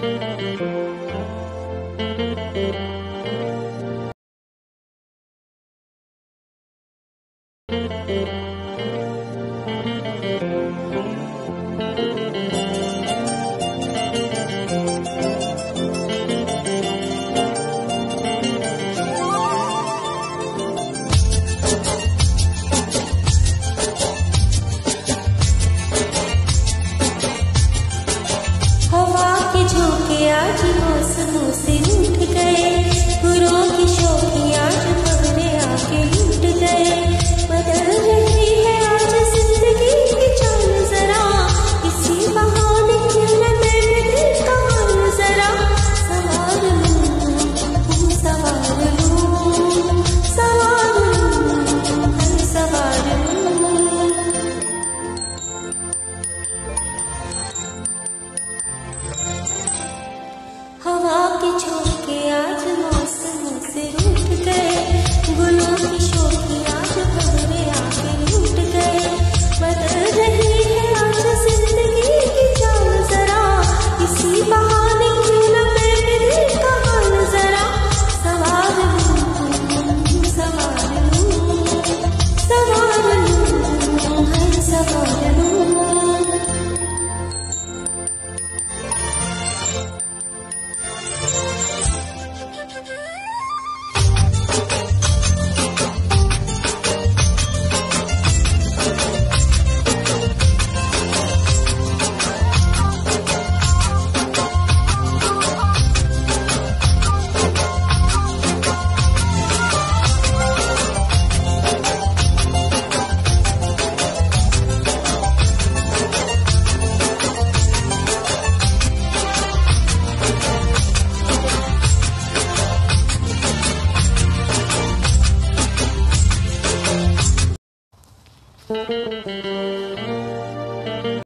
Thank you. criar de nossa moça. की छू Música